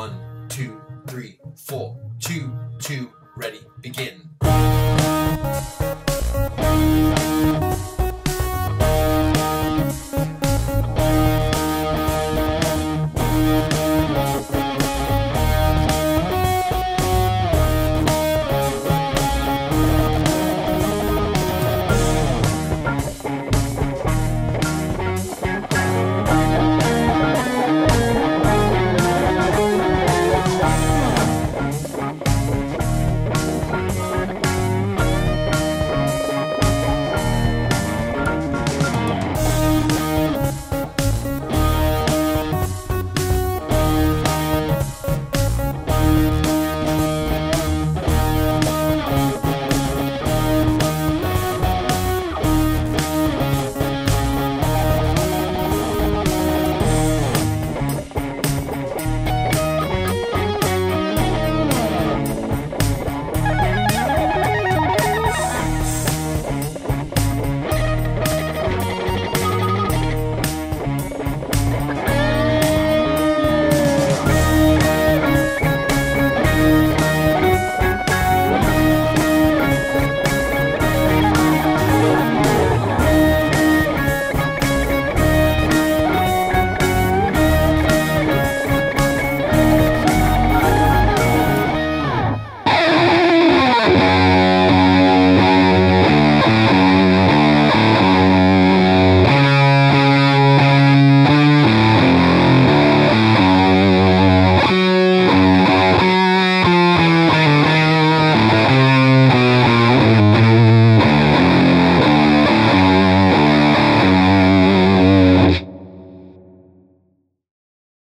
One, two, three, four, two, two, ready, begin.